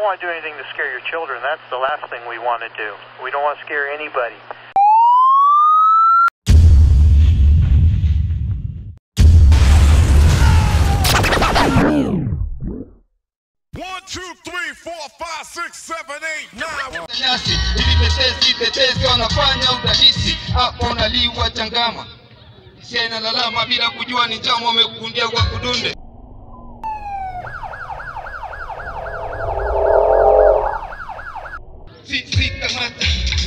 we don't want to do anything to scare your children. That's the last thing we want to do. We don't want to scare anybody. One, two, three, four, five, six, seven, eight, nine. nyasi hivi tetesi tetesi wanafanya udadisi hapo naliwa changama isia inalalama bila kujua ni njama wamekundia kwa kudunde sisi kamata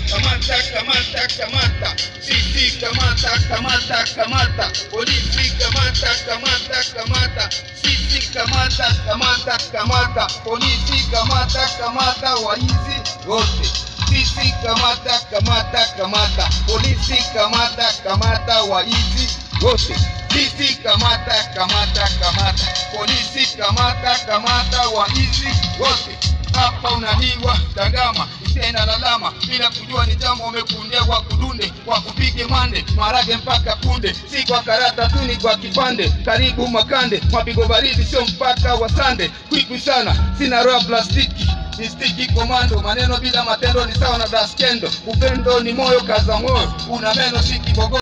kamata kamata kamata sisi kamata kamata kamata polisi kamata kamata kamata sisi kamata kamata kamata polisi kamata kamata waizi wote sisi kamata kamata kamata polisi kamata kamata waizi wote sisi kamata kamata kamata polisi kamata kamata waizi wote hapa unaliwa dagama tena lalama bila kujua ni jambo umekundia kwa kudunde kwa kupige mande. Marage mpaka kunde si kwa karata tu ni kwa kipande. Karibu makande mapigo baridi sio mpaka wa sande. Kwikwi sana sina roa plastiki ni stiki komando maneno bila matendo ni sawa na daskendo upendo ni moyo kaza moyo una meno si kibogo